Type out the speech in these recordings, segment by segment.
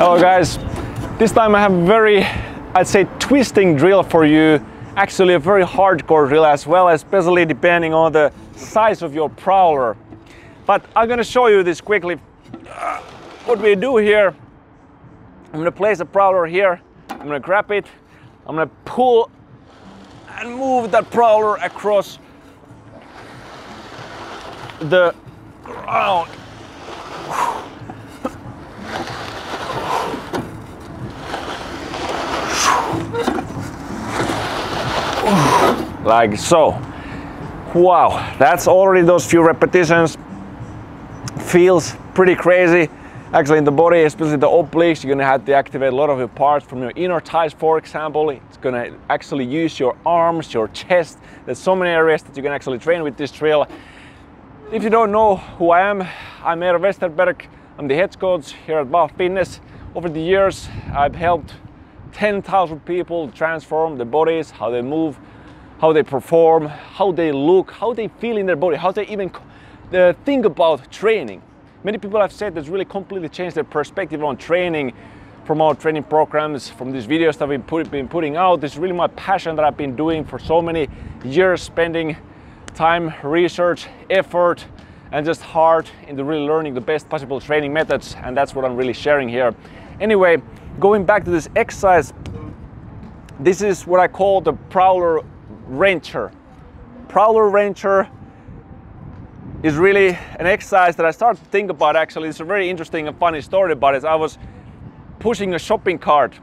Hello guys, this time I have a very, I'd say twisting drill for you. Actually a very hardcore drill as well, especially depending on the size of your prowler. But I'm gonna show you this quickly. What we do here, I'm gonna place a prowler here, I'm gonna grab it, I'm gonna pull and move that prowler across the ground. Like so. Wow, that's already those few repetitions. Feels pretty crazy. Actually in the body, especially the obliques, you're gonna have to activate a lot of your parts from your inner thighs, for example. It's gonna actually use your arms, your chest. There's so many areas that you can actually train with this drill. If you don't know who I am, I'm Eero Westerberg. I'm the head coach here at VAHVA Fitness. Over the years, I've helped 10,000 people transform their bodies, how they move, how they perform, how they look, how they feel in their body, how they even uh, think about training. Many people have said that's really completely changed their perspective on training from our training programs, from these videos that we've put, been putting out. This is really my passion that I've been doing for so many years, spending time, research, effort, and just heart into really learning the best possible training methods. And that's what I'm really sharing here. Anyway, going back to this exercise, this is what I call the prowler wrencher. Prowler wrencher is really an exercise that I started to think about actually. It's a very interesting and funny story about it. I was pushing a shopping cart.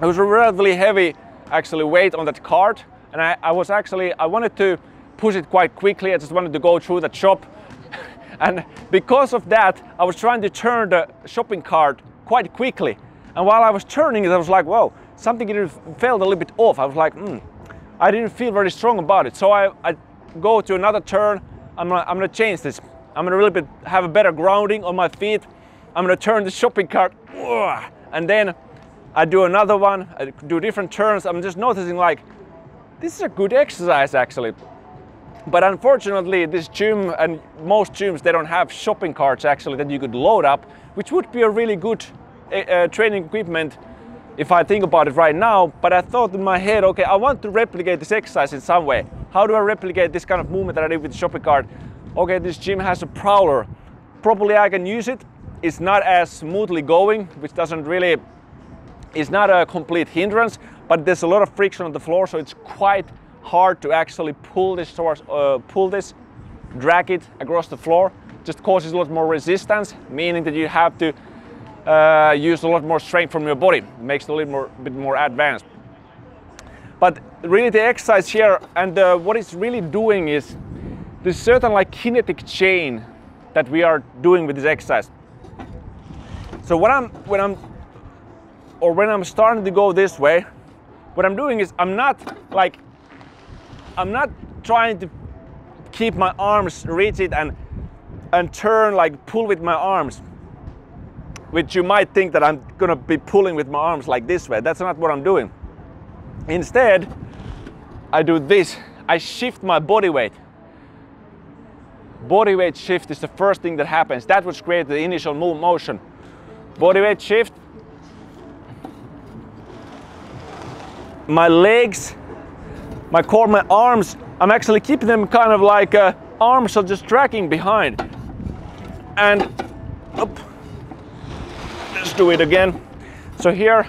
It was a relatively heavy actually weight on that cart and I, I was actually, I wanted to push it quite quickly. I just wanted to go through that shop. and because of that, I was trying to turn the shopping cart quite quickly. And while I was turning it, I was like, whoa, something felt a little bit off. I was like, hmm, I didn't feel very strong about it. So I, I go to another turn. I'm gonna, I'm gonna change this. I'm gonna really have a better grounding on my feet. I'm gonna turn the shopping cart and then I do another one, I do different turns. I'm just noticing like, this is a good exercise actually. But unfortunately, this gym and most gyms, they don't have shopping carts actually that you could load up, which would be a really good uh, training equipment if I think about it right now, but I thought in my head, okay, I want to replicate this exercise in some way. How do I replicate this kind of movement that I did with the shopping cart? Okay, this gym has a prowler. Probably I can use it. It's not as smoothly going, which doesn't really, it's not a complete hindrance, but there's a lot of friction on the floor, so it's quite hard to actually pull this towards, uh, pull this, drag it across the floor. Just causes a lot more resistance, meaning that you have to uh, use a lot more strength from your body. It makes it a little more, bit more advanced. But really the exercise here and uh, what it's really doing is this certain like kinetic chain that we are doing with this exercise. So when I'm, when I'm, or when I'm starting to go this way, what I'm doing is I'm not like, I'm not trying to keep my arms rigid and, and turn like pull with my arms which you might think that I'm gonna be pulling with my arms like this way. That's not what I'm doing. Instead, I do this. I shift my body weight. Body weight shift is the first thing that happens. That would create the initial move motion. Body weight shift. My legs, my core, my arms, I'm actually keeping them kind of like uh, arms are just dragging behind. And up do it again. So here,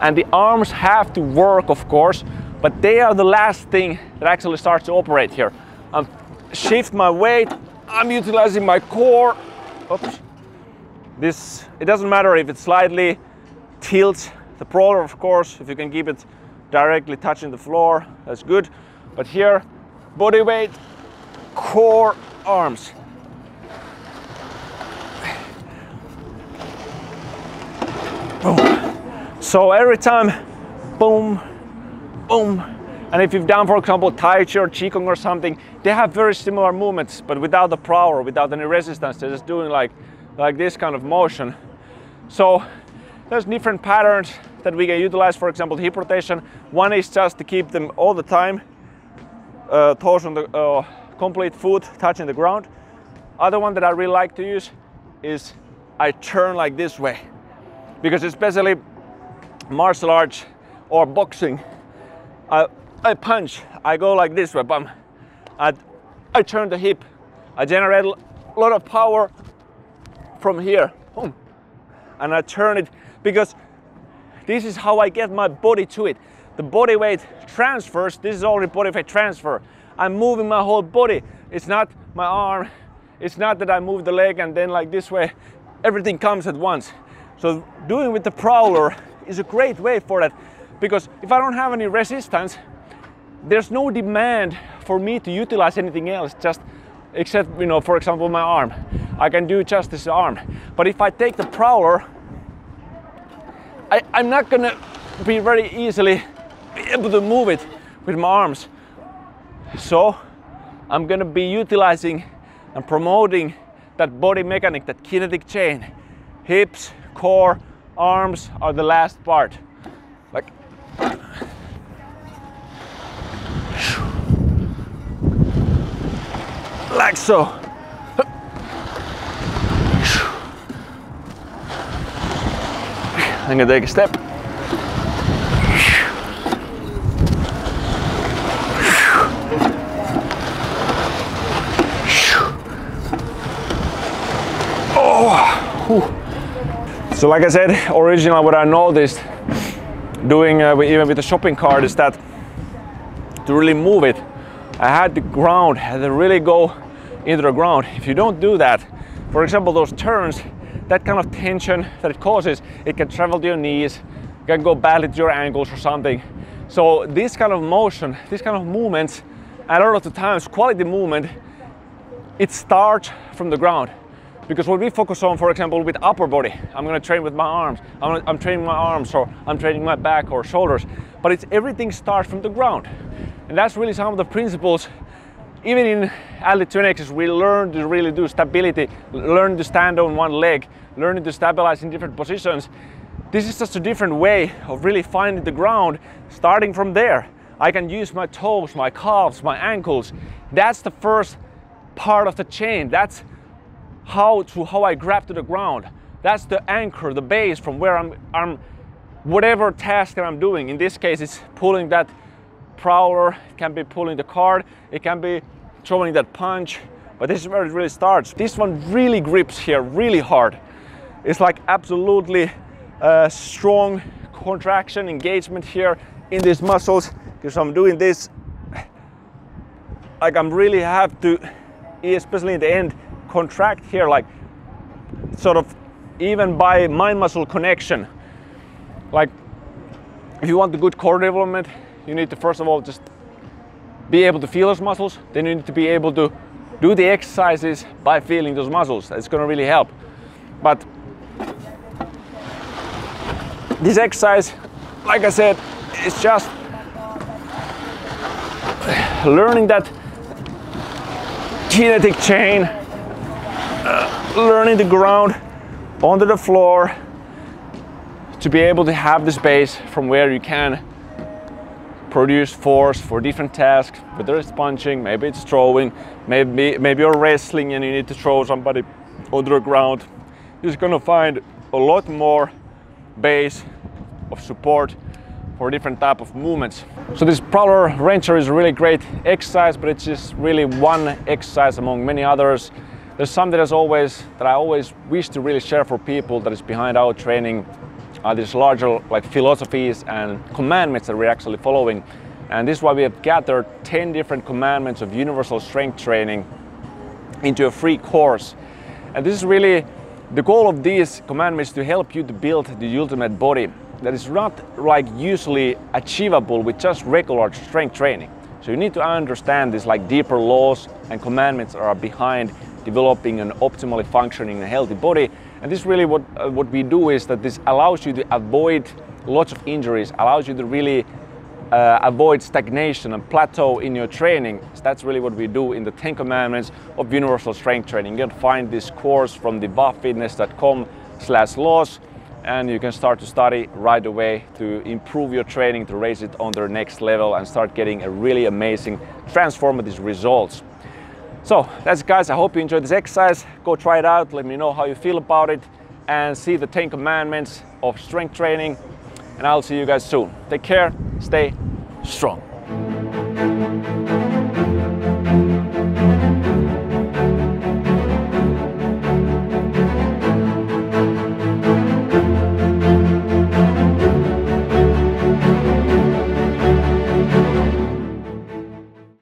and the arms have to work, of course, but they are the last thing that actually starts to operate here. I'm shift my weight, I'm utilizing my core. Oops. This, it doesn't matter if it slightly tilts the prowler, of course, if you can keep it directly touching the floor, that's good. But here, body weight, core, arms. So every time, boom, boom. And if you've done, for example, Tai Chi or Qigong or something, they have very similar movements, but without the power, without any resistance. They're just doing like, like this kind of motion. So there's different patterns that we can utilize. For example, hip rotation. One is just to keep them all the time, uh, toes on the uh, complete foot touching the ground. Other one that I really like to use is I turn like this way because especially martial arts or boxing, I, I punch, I go like this way, bam. I, I turn the hip, I generate a lot of power from here, boom, and I turn it because this is how I get my body to it. The body weight transfers, this is already body weight transfer. I'm moving my whole body. It's not my arm, it's not that I move the leg and then like this way, everything comes at once. So doing with the prowler is a great way for that because if I don't have any resistance, there's no demand for me to utilize anything else just except you know for example my arm. I can do just this arm. But if I take the prowler I, I'm not gonna be very easily able to move it with my arms. So I'm gonna be utilizing and promoting that body mechanic that kinetic chain hips core arms are the last part like like so. I'm gonna take a step. So like I said, originally what I noticed doing uh, even with the shopping cart is that to really move it, I had the ground, had to really go into the ground. If you don't do that, for example, those turns, that kind of tension that it causes, it can travel to your knees, can go badly to your ankles or something. So this kind of motion, this kind of movements, a lot of the times quality movement, it starts from the ground. Because what we focus on, for example, with upper body, I'm gonna train with my arms, I'm, I'm training my arms or I'm training my back or shoulders, but it's everything starts from the ground. And that's really some of the principles even in Altitude we learn to really do stability, learn to stand on one leg, learning to stabilize in different positions. This is just a different way of really finding the ground, starting from there. I can use my toes, my calves, my ankles. That's the first part of the chain. That's how to how I grab to the ground. That's the anchor, the base from where I'm, I'm whatever task that I'm doing. In this case, it's pulling that prowler, it can be pulling the card, it can be throwing that punch, but this is where it really starts. This one really grips here really hard. It's like absolutely uh, strong contraction, engagement here in these muscles because I'm doing this like I'm really have to, especially in the end, contract here like sort of even by mind muscle connection. Like if you want the good core development, you need to first of all just be able to feel those muscles. Then you need to be able to do the exercises by feeling those muscles. Going to really help. But this exercise, like I said, is just learning that kinetic chain, learning the ground onto the floor to be able to have the space from where you can produce force for different tasks, whether it's punching, maybe it's throwing, maybe, maybe you're wrestling and you need to throw somebody onto the ground. You're gonna find a lot more base of support for different type of movements. So this Prowler Wrencher is really great exercise, but it's just really one exercise among many others. There's something that's always, that I always wish to really share for people that is behind our training uh, these larger like philosophies and commandments that we're actually following. And this is why we have gathered 10 different commandments of universal strength training into a free course. And this is really the goal of these commandments to help you to build the ultimate body that is not like usually achievable with just regular strength training. So you need to understand these like deeper laws and commandments that are behind developing an optimally functioning and healthy body and this really what, uh, what we do is that this allows you to avoid lots of injuries, allows you to really uh, avoid stagnation and plateau in your training. So that's really what we do in the 10 commandments of universal strength training. You can find this course from the vahvafitness.com slash laws and you can start to study right away to improve your training, to raise it on the next level and start getting a really amazing transformative results. So that's it guys, I hope you enjoyed this exercise. Go try it out, let me know how you feel about it and see the 10 commandments of strength training and I'll see you guys soon. Take care, stay strong.